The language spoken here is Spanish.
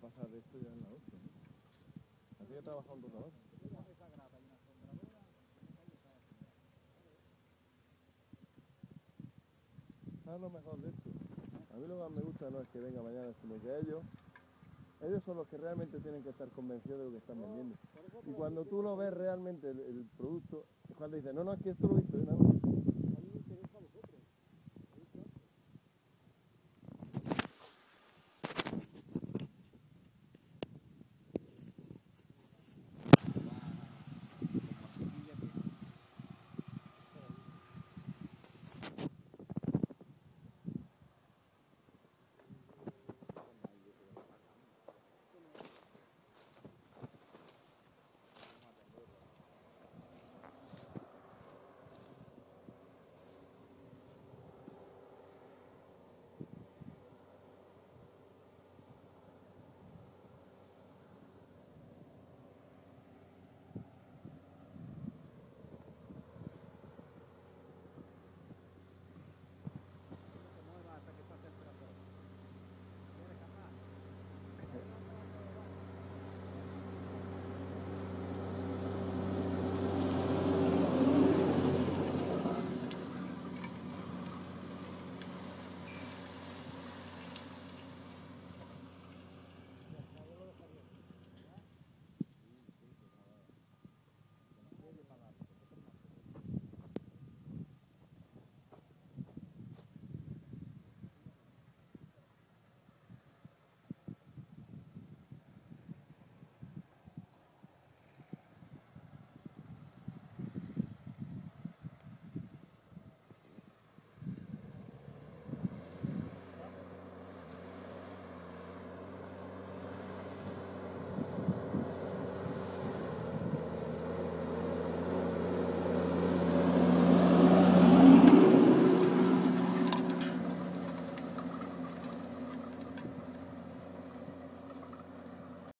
pasar de esto ya en la hostia. ¿no? Así que trabaja un rotador. ¿Sabes lo ah, mejor de esto? A mí lo que más me gusta no es que venga mañana, sino que ellos, ellos son los que realmente tienen que estar convencidos de lo que están vendiendo. Y cuando tú lo ves realmente el, el producto, cuando dicen, no, no, es que esto lo he visto, yo,